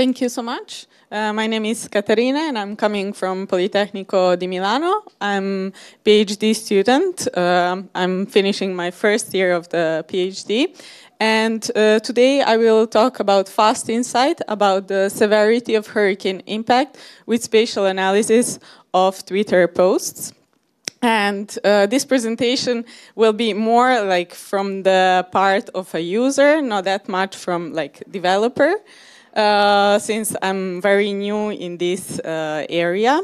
Thank you so much. Uh, my name is Katarina and I'm coming from Politecnico di Milano. I'm PhD student. Uh, I'm finishing my first year of the PhD. And uh, today I will talk about fast insight about the severity of hurricane impact with spatial analysis of Twitter posts. And uh, this presentation will be more like from the part of a user, not that much from like developer. Uh, since I'm very new in this uh, area.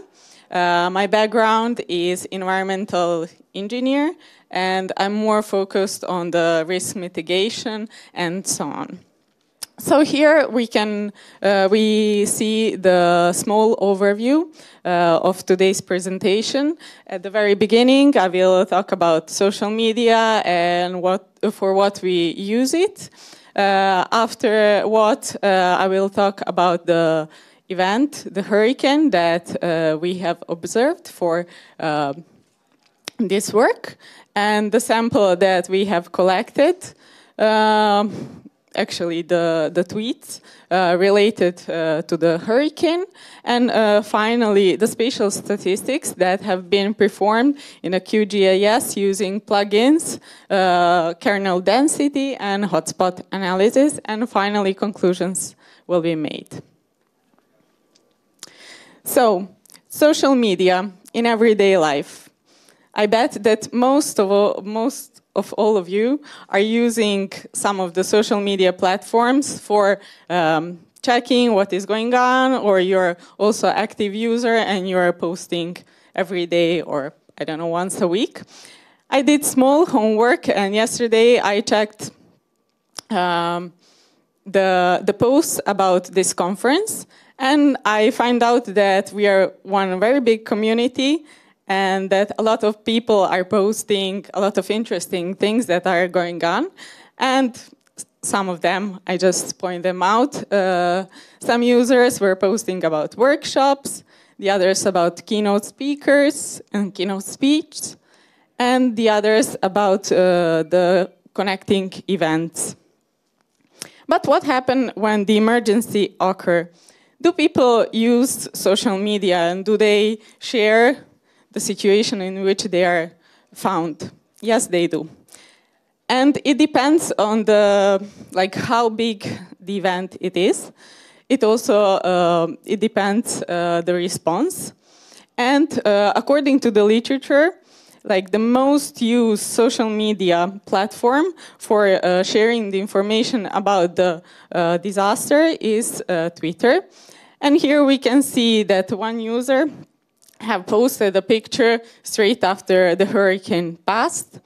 Uh, my background is environmental engineer, and I'm more focused on the risk mitigation and so on. So here we can uh, we see the small overview uh, of today's presentation. At the very beginning, I will talk about social media and what for what we use it. Uh, after what uh, I will talk about the event, the hurricane that uh, we have observed for this work and the sample that we have collected. Um, actually the, the tweets related uh, to the hurricane, and uh, finally the spatial statistics that have been performed in a QGIS using plugins, uh, kernel density, and hotspot analysis, and finally conclusions will be made. So, social media in everyday life. I bet that most of all, most of all of you are using some of the social media platforms for um, checking what is going on, or you're also active user and you're posting every day or I don't know once a week. I did small homework, and yesterday I checked um, the the posts about this conference, and I find out that we are one very big community and that a lot of people are posting a lot of interesting things that are going on. And some of them, I just point them out. Uh, some users were posting about workshops, the others about keynote speakers and keynote speech, and the others about uh, the connecting events. But what happened when the emergency occurred? Do people use social media and do they share the situation in which they are found. Yes, they do. And it depends on the, like how big the event it is. It also, uh, it depends uh, the response. And uh, according to the literature, like the most used social media platform for uh, sharing the information about the uh, disaster is uh, Twitter. And here we can see that one user have posted a picture straight after the hurricane passed.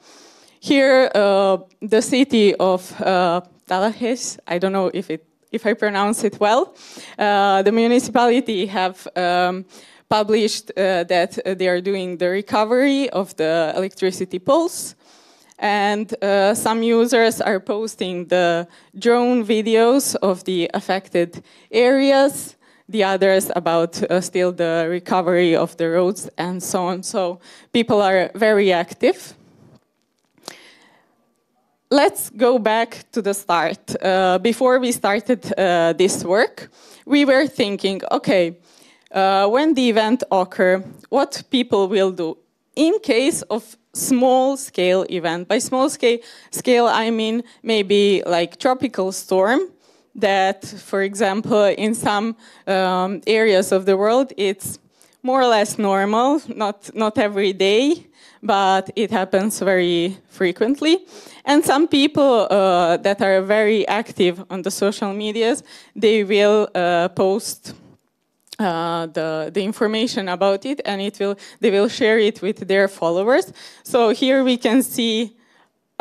Here, uh, the city of uh, Tallahassee, I don't know if, it, if I pronounce it well, uh, the municipality have um, published uh, that they are doing the recovery of the electricity poles. And uh, some users are posting the drone videos of the affected areas the others about uh, still the recovery of the roads and so on. So people are very active. Let's go back to the start. Uh, before we started uh, this work, we were thinking, okay, uh, when the event occur, what people will do in case of small scale event. By small scale, scale I mean maybe like tropical storm that, for example, in some um, areas of the world, it's more or less normal, not, not every day, but it happens very frequently. And some people uh, that are very active on the social medias, they will uh, post uh, the, the information about it and it will, they will share it with their followers. So here we can see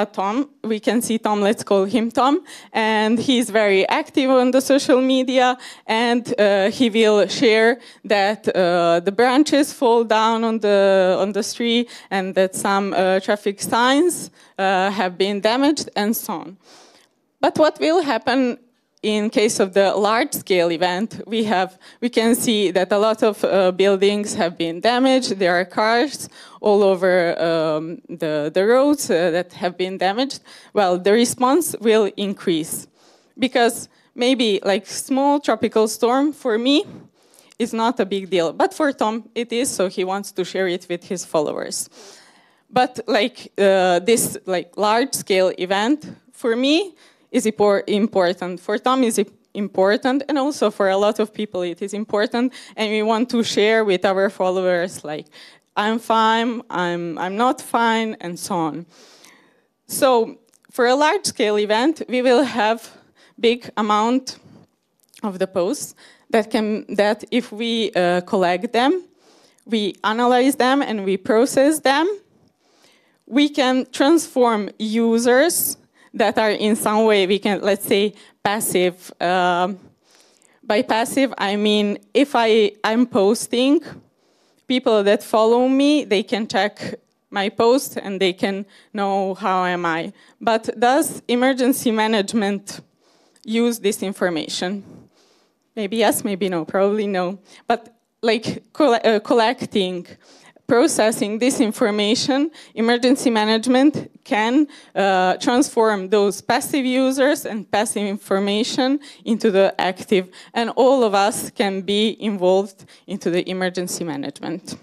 a Tom. We can see Tom, let's call him Tom. And he's very active on the social media and uh, he will share that uh, the branches fall down on the, on the street and that some uh, traffic signs uh, have been damaged and so on. But what will happen in case of the large-scale event, we have we can see that a lot of uh, buildings have been damaged. There are cars all over um, the the roads uh, that have been damaged. Well, the response will increase because maybe like small tropical storm for me is not a big deal, but for Tom it is, so he wants to share it with his followers. But like uh, this like large scale event for me is important. For Tom is important and also for a lot of people it is important and we want to share with our followers like I'm fine, I'm, I'm not fine and so on. So for a large scale event we will have big amount of the posts that can that if we uh, collect them we analyze them and we process them we can transform users that are in some way we can let's say passive uh, by passive i mean if i i'm posting people that follow me they can check my post and they can know how am i. But does emergency management use this information? Maybe yes maybe no probably no. But like uh, collecting processing this information, emergency management can uh, transform those passive users and passive information into the active, and all of us can be involved into the emergency management.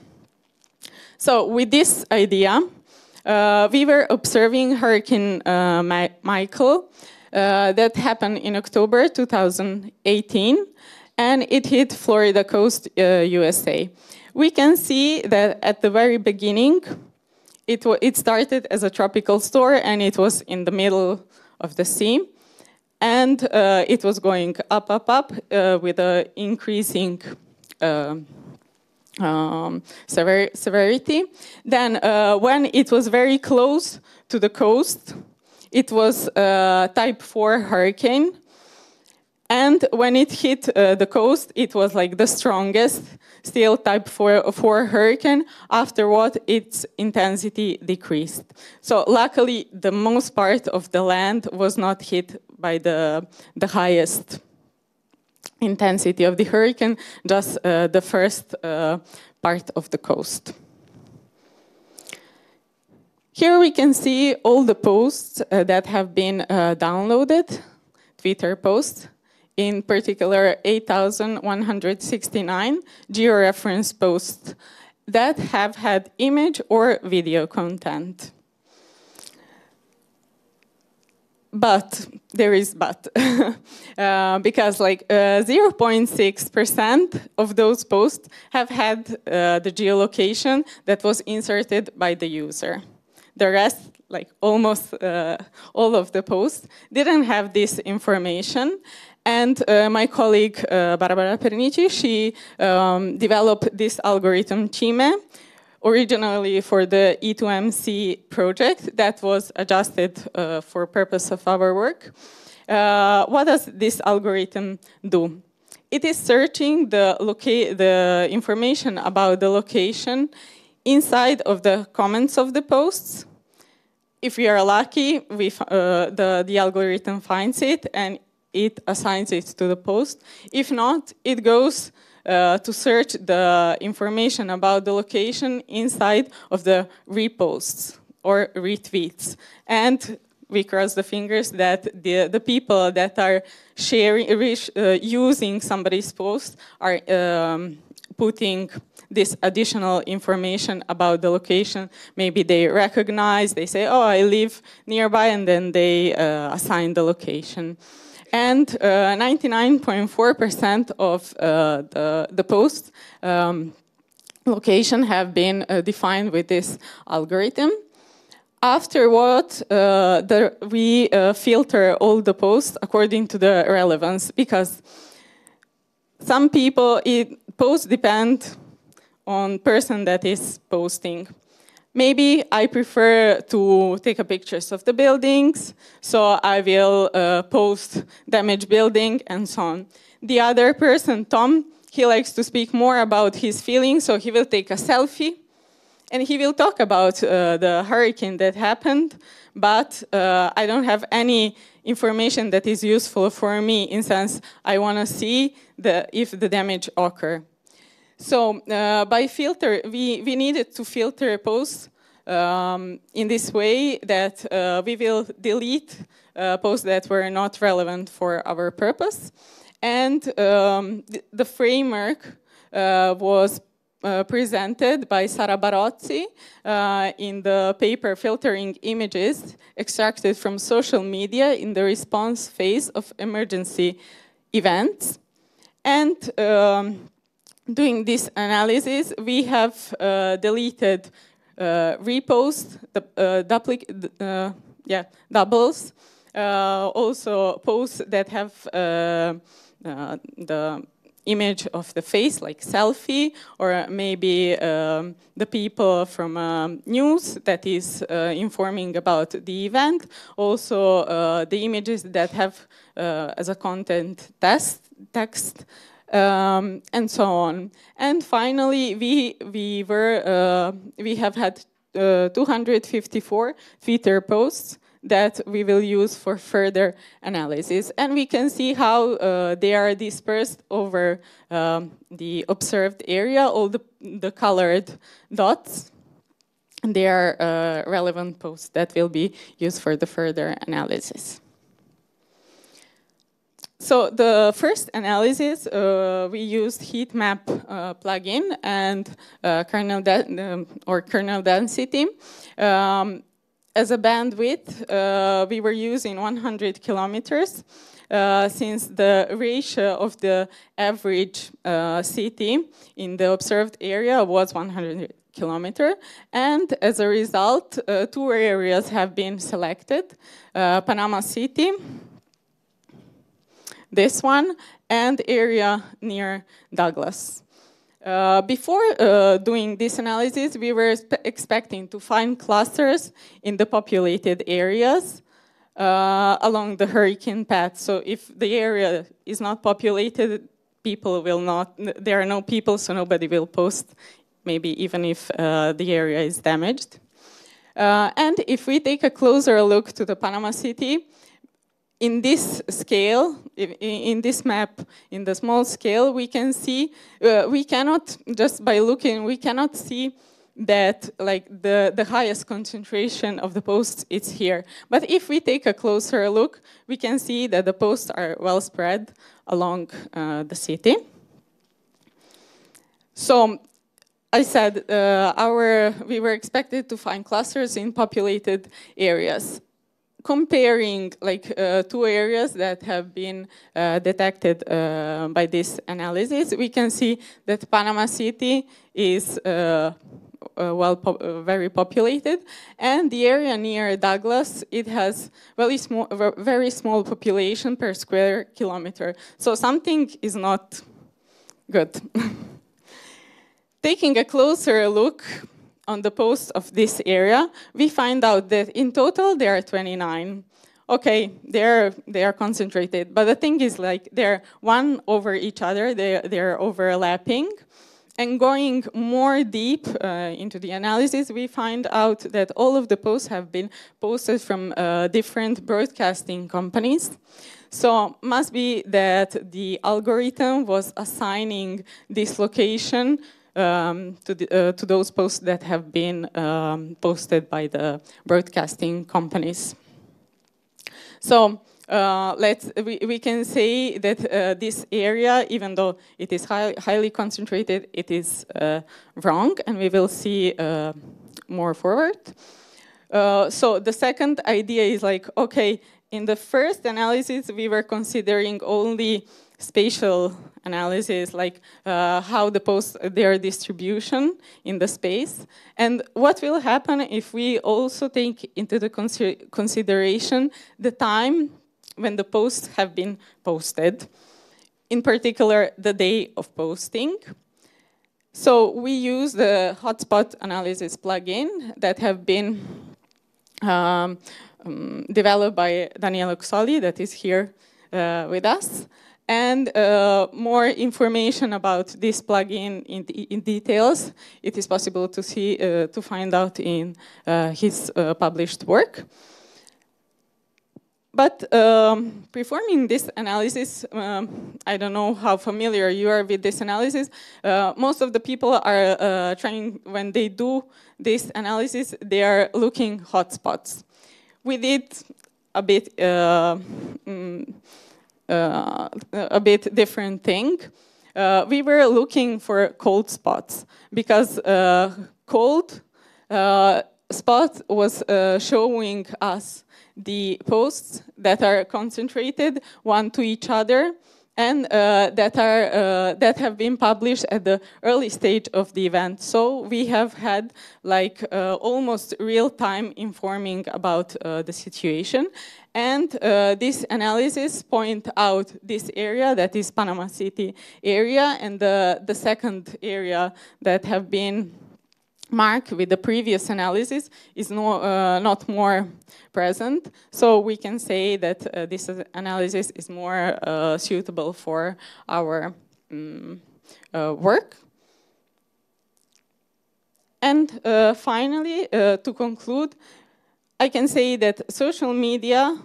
So with this idea, uh, we were observing Hurricane uh, Ma Michael uh, that happened in October 2018, and it hit Florida coast, USA. Uh, we can see that at the very beginning, it, it started as a tropical storm and it was in the middle of the sea. And uh, it was going up, up, up uh, with an increasing uh, um, sever severity. Then, uh, when it was very close to the coast, it was a type 4 hurricane. And when it hit uh, the coast, it was like the strongest still type 4, 4 hurricane, after what its intensity decreased. So luckily, the most part of the land was not hit by the, the highest intensity of the hurricane, just uh, the first uh, part of the coast. Here we can see all the posts uh, that have been uh, downloaded, Twitter posts in particular 8,169 georeference posts that have had image or video content. But there is but uh, because like 0.6% uh, of those posts have had uh, the geolocation that was inserted by the user. The rest, like almost uh, all of the posts, didn't have this information, and uh, my colleague uh, Barbara Pernici, she um, developed this algorithm Cime, originally for the E2MC project that was adjusted uh, for purpose of our work. Uh, what does this algorithm do? It is searching the, the information about the location inside of the comments of the posts. If we are lucky, we, uh, the, the algorithm finds it and it assigns it to the post. If not, it goes uh, to search the information about the location inside of the reposts or retweets. And we cross the fingers that the, the people that are sharing, uh, using somebody's post are um, putting this additional information about the location. Maybe they recognize, they say, oh, I live nearby, and then they uh, assign the location. And 99.4% uh, of uh, the, the posts um, location have been uh, defined with this algorithm. Afterward, uh, the, we uh, filter all the posts according to the relevance because some people, it, posts depend on person that is posting. Maybe I prefer to take a pictures of the buildings, so I will uh, post damaged building and so on. The other person, Tom, he likes to speak more about his feelings, so he will take a selfie and he will talk about uh, the hurricane that happened, but uh, I don't have any information that is useful for me in sense I want to see the, if the damage occur. So uh, by filter, we, we needed to filter posts um, in this way that uh, we will delete uh, posts that were not relevant for our purpose. And um, th the framework uh, was uh, presented by Sara Barozzi uh, in the paper Filtering Images Extracted from Social Media in the Response Phase of Emergency Events. And um, doing this analysis, we have uh, deleted uh, reposts, the, uh, yeah, doubles, also posts that have the image of the face, like selfie, or maybe um, the people from um, news that is uh, informing about the event. Also, uh, the images that have uh, as a content test, text, um, and so on. And finally, we we were uh, we have had uh, 254 Twitter posts that we will use for further analysis. And we can see how uh, they are dispersed over um, the observed area, all the, the colored dots. They are uh, relevant posts that will be used for the further analysis. So the first analysis, uh, we used heat map uh, plugin and uh, kernel um, or kernel density. Um, as a bandwidth, uh, we were using 100 kilometers. Uh, since the ratio of the average uh, city in the observed area was 100 kilometer. And as a result, two areas have been selected, Panama City, this one, and area near Douglas. Uh, before uh, doing this analysis, we were expecting to find clusters in the populated areas uh, along the hurricane path. So if the area is not populated, people will not, there are no people, so nobody will post, maybe even if uh, the area is damaged. Uh, and if we take a closer look to the Panama City, in this scale, in this map, in the small scale, we can see, uh, we cannot, just by looking, we cannot see that like the, the highest concentration of the posts is here. But if we take a closer look, we can see that the posts are well spread along uh, the city. So I said uh, our, we were expected to find clusters in populated areas comparing like uh, two areas that have been uh, detected uh, by this analysis, we can see that Panama City is uh, uh, well, po uh, very populated, and the area near Douglas it has very small, very small population per square kilometer. So something is not good. Taking a closer look, on the posts of this area, we find out that in total there are 29. Okay, they're they are concentrated, but the thing is like they're one over each other. They they're overlapping. And going more deep uh, into the analysis, we find out that all of the posts have been posted from uh, different broadcasting companies. So must be that the algorithm was assigning this location um, to, the, uh, to, those posts that have been um, posted by the broadcasting companies. So uh, let's, we, we can say that uh, this area, even though it is high, highly concentrated, it is uh, wrong, and we will see uh, more forward. Uh, so the second idea is like, okay, in the first analysis, we were considering only spatial analysis, like uh, how the posts, their distribution in the space. And what will happen if we also take into the consider consideration the time when the posts have been posted, in particular, the day of posting. So we use the hotspot analysis plugin that have been um, um, developed by Daniel Oxoli, that is here uh, with us. And uh, more information about this plugin in, in, details, it is possible to see uh, to find out in uh, his uh, published work. but um, performing this analysis, um, I don't know how familiar you are with this analysis. Uh, most of the people are uh, trying, when they do this analysis, they are looking hotspots. We did a bit, mm, a bit different thing. Uh, we were looking for cold spots because uh, cold spot was showing us the posts that are concentrated one to each other and uh, that are uh, that have been published at the early stage of the event. So we have had like uh, almost real time informing about uh, the situation, and uh, this analysis point out this area that is Panama City area, and the the second area that have been mark with the previous analysis is no, uh, not more present. So we can say that uh, this analysis is more uh, suitable for our um, work. And uh, finally, uh, to conclude, I can say that social media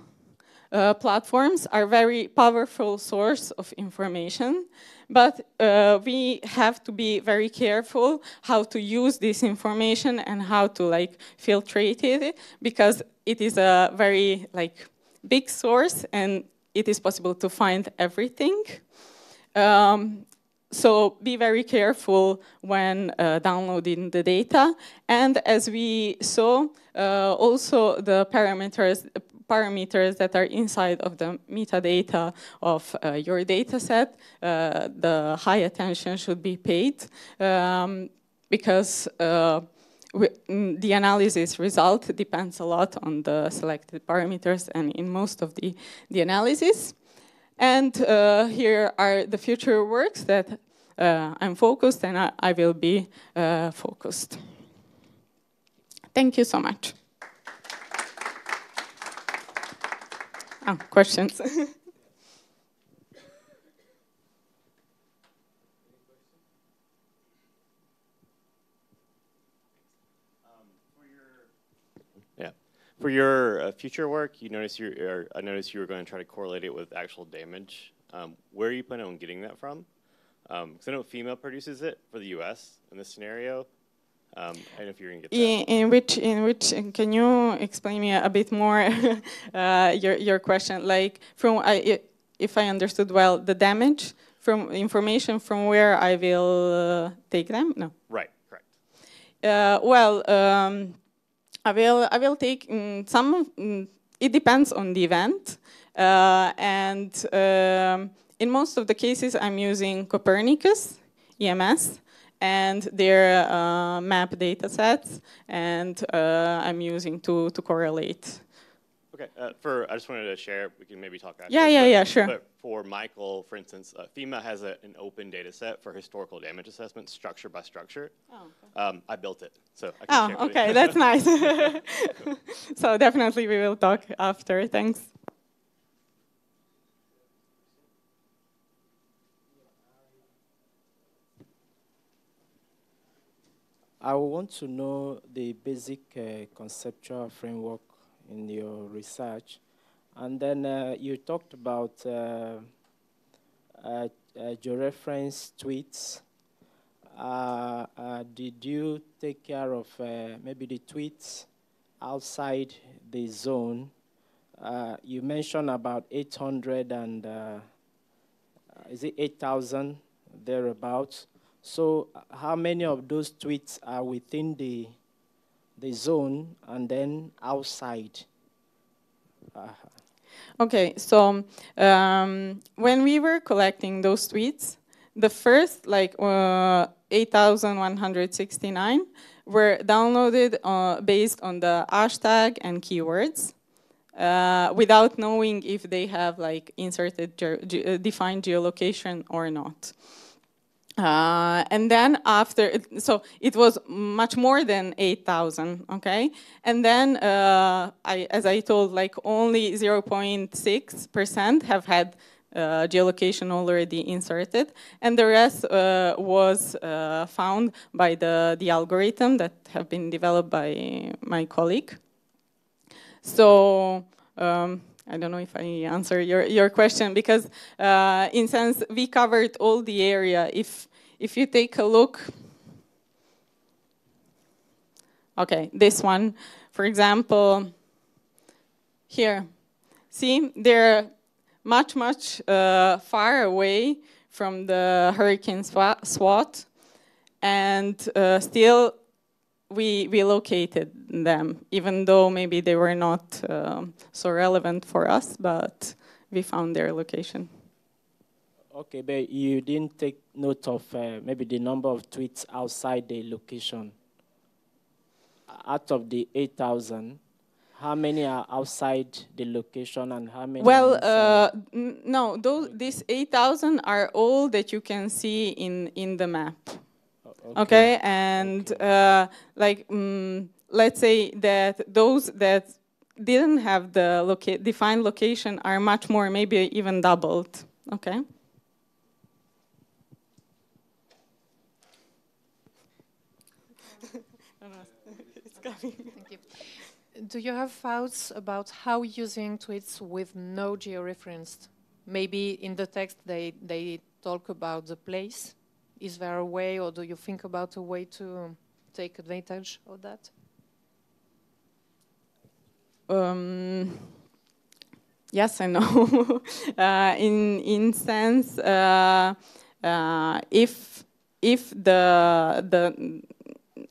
platforms are very powerful source of information but uh, we have to be very careful how to use this information and how to like filtrate it because it is a very like big source and it is possible to find everything. Um, so be very careful when uh, downloading the data. And as we saw, uh, also the parameters, parameters that are inside of the metadata of uh, your data set, uh, the high attention should be paid um, because uh, mm, the analysis result depends a lot on the selected parameters and in most of the, the analysis. And uh, here are the future works that uh, I'm focused and I, I will be focused. Thank you so much. Oh, questions? Yeah. For your uh, future work, you notice you I noticed you were going to try to correlate it with actual damage. Um, where are you planning on getting that from? Because um, I know FEMA produces it for the U.S. in this scenario, um, I don't know if you're going to get that. In, which, in which, can you explain me a bit more uh, your your question? Like from, I, if I understood well, the damage from information from where I will uh, take them. No. Right. Correct. Uh, well, um, I will I will take mm, some. Mm, it depends on the event, uh, and um, in most of the cases, I'm using Copernicus EMS and their uh, map data sets, and uh, I'm using to, to correlate. Okay, uh, for I just wanted to share, we can maybe talk after. Yeah, yeah, but, yeah, sure. But for Michael, for instance, uh, FEMA has a, an open data set for historical damage assessment, structure by structure. Oh, okay. um, I built it, so I can Oh, okay, that's nice. so definitely we will talk after, thanks. I want to know the basic uh, conceptual framework in your research. And then uh, you talked about uh, uh georeference tweets. Uh, uh, did you take care of maybe the tweets outside the zone? you mentioned about 800 and is it 8,000 thereabouts? So how many of those tweets are within the, the zone and then outside? Uh, okay, so um, when we were collecting those tweets, the first like uh, 8,169 were downloaded uh, based on the hashtag and keywords. Uh, without knowing if they have like inserted ge uh, defined geolocation or not. Uh, and then after, so it was much more than 8,000, okay? And then, uh, I, as I told, like only 0.6% have had uh, geolocation already inserted, and the rest uh, was uh, found by the, the algorithm that have been developed by my colleague. So, um, I don't know if I answer your, your question because uh, in sense we covered all the area. If if you take a look, okay, this one, for example, here, see they're much much uh, far away from the hurricane swath, and uh, still we, we located them, even though maybe they were not um, so relevant for us, but we found their location. Okay, but you didn't take note of uh, maybe the number of tweets outside the location. Out of the 8,000, how many are outside the location and how many? Well, uh, no, those, these 8,000 are all that you can see in, in the map. Okay, okay? and okay. Uh, like um, let's say that those that didn't have the loca defined location are much more, maybe even doubled. Okay. Do you have thoughts about how using tweets with no georeference? Maybe in the text they, they talk about the place is there a way, or do you think about a way to take advantage of that? Um, yes and no. uh, in in sense, uh, uh, if if the the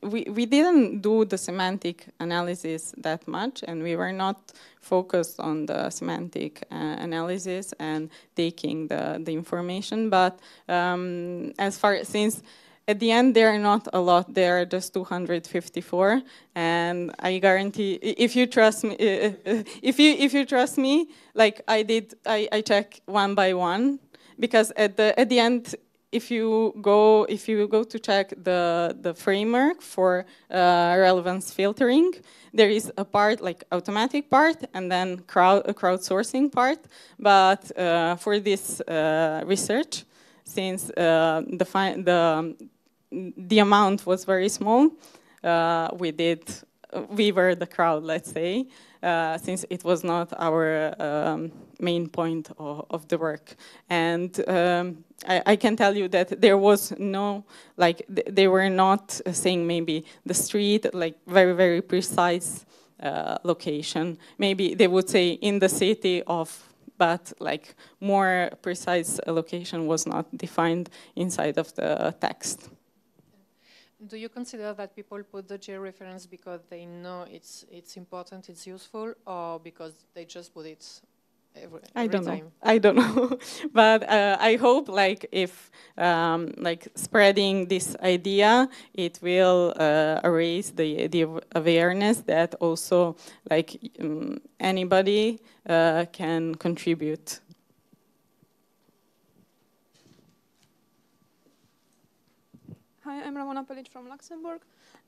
we, we didn't do the semantic analysis that much, and we were not focused on the semantic uh, analysis and taking the, the information. But um, as far since at the end there are not a lot, there are just 254, and I guarantee if you trust me, if you if you trust me, like I did, I, I check one by one because at the at the end if you go if you go to check the the framework for uh, relevance filtering, there is a part like automatic part and then crowd a crowdsourcing part. But uh, for this uh, research, since uh, the the the amount was very small, uh, we did we were the crowd, let's say, uh, since it was not our um, main point of, of, the work. And um, I, I, can tell you that there was no, like, th they were not saying maybe the street, like very, very precise uh, location. Maybe they would say in the city of but like more precise location was not defined inside of the text. Do you consider that people put the georeference because they know it's it's important, it's useful, or because they just put it Every, every I don't time. know. I don't know, but uh, I hope like if um, like spreading this idea, it will uh, raise the the awareness that also like um, anybody uh, can contribute Hi, I'm Ramona Pelich from Luxembourg,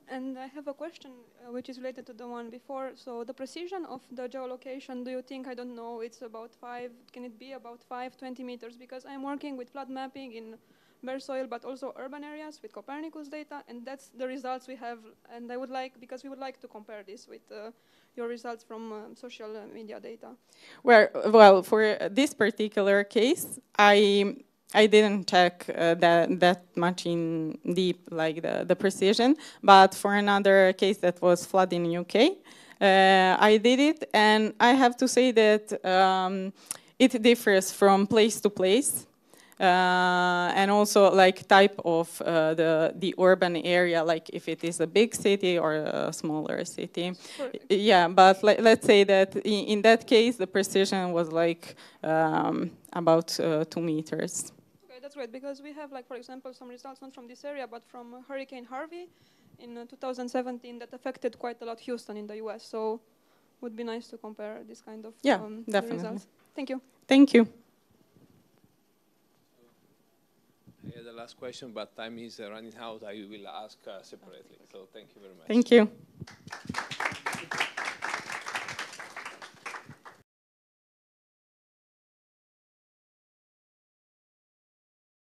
and I have a question uh, which is related to the one before. So the precision of the geolocation, do you think, I don't know, it's about five, can it be about five, 20 meters? Because I'm working with flood mapping in bare soil, but also urban areas with Copernicus data, and that's the results we have. And I would like, because we would like to compare this with uh, your results from uh, social media data. Well, well, for this particular case, I I didn't check uh, that that much in deep, like the, the precision. But for another case that was flood in UK, uh, I did it, and I have to say that um, it differs from place to place. Uh, and also like type of uh, the the urban area, like if it is a big city or a smaller city. Yeah, but let's say that in, in, that case the precision was like um, about uh, two meters that's great because we have, like, for example, some results not from this area, but from Hurricane Harvey in uh, 2017 that affected quite a lot Houston in the U.S. So, would be nice to compare this kind of yeah, um, definitely. results. Thank you. Thank you. I had the last question, but time is running out. I will ask uh, separately. So, thank you very much. Thank you.